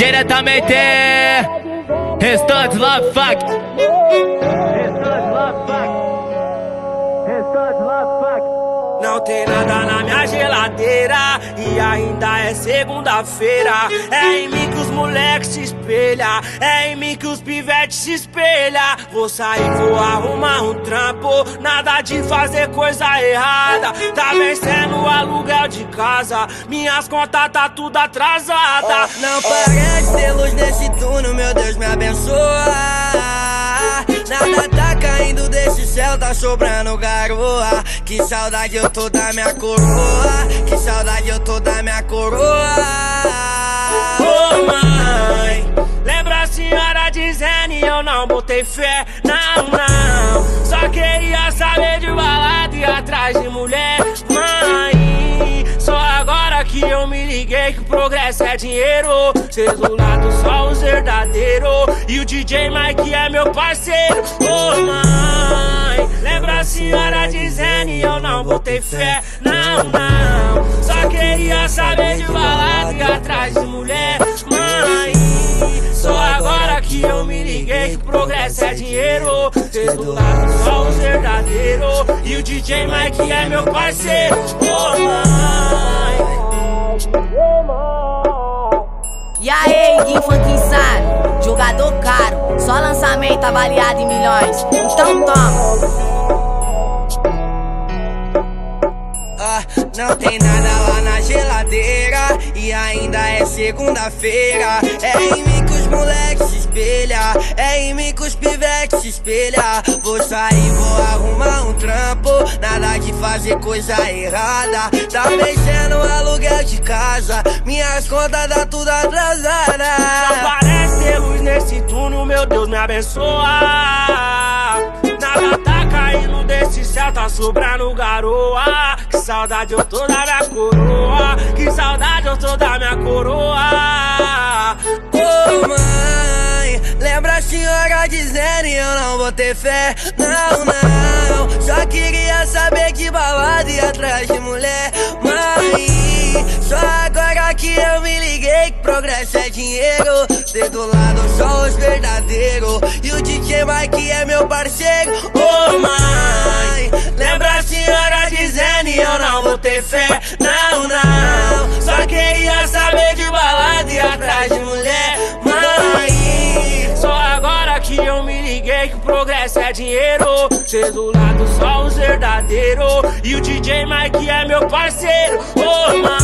Diretamente. Restante Love Fuck Não tem nada na minha geladeira E ainda é segunda-feira. É em mim que os moleques se espelham É em mim que os pivetes se espelham. Vou sair, vou arrumar um trampo Nada de fazer coisa errada. Tá vencendo aluguel de casa. Minhas contas tá tudo atrasada. Não parece ter luz nesse túnel, meu Deus me abençoa. Nada tá caindo desse céu, tá sobrando garoa. Que saudade eu tô da minha coroa. Que saudade eu tô da minha coroa. Ô oh, mãe, lembra a senhora dizendo eu não botei fé. Não, não, só queria saber de balada e atrás de mulher eu me liguei que o progresso é dinheiro. Celular só os verdadeiros E o DJ Mike é meu parceiro. Ô oh, mãe, lembra a senhora dizendo e eu não botei fé. Não, não, só queria saber de balada e atrás de mulher. Mãe, só agora que eu me liguei que o progresso é dinheiro. Celular só os verdadeiros E o DJ Mike é meu parceiro. Ô oh, mãe e aí, Gui Funk Insano, jogador caro, só lançamento avaliado em milhões. Então toma. Ah, não tem nada lá na geladeira e ainda é segunda-feira. É em mim que os moleques é em mim que os pivetes se espelha. Vou sair, vou arrumar um trampo, nada de fazer coisa errada. Tá mexendo aluguel de casa, minhas contas tá tudo atrasada. Não parece luz nesse túnel, meu Deus me abençoa. Nada tá caindo desse céu, tá sobrando garoa. Que saudade eu tô da minha coroa. Que saudade eu tô da minha coroa. A senhora dizendo e eu não vou ter fé. Não, não. Só queria saber que balada e atrás de mulher. Mãe, só agora que eu me liguei que progresso é dinheiro. Do lado só os verdadeiros. E o DJ Mike é meu parceiro. Ô oh, mãe, lembra a senhora dizendo e eu não vou ter fé. Não, não. Só queria saber de balada e atrás de mulher. Liguei que o progresso é dinheiro. Celular do só os verdadeiros. E o DJ Mike é meu parceiro. Oh, mãe.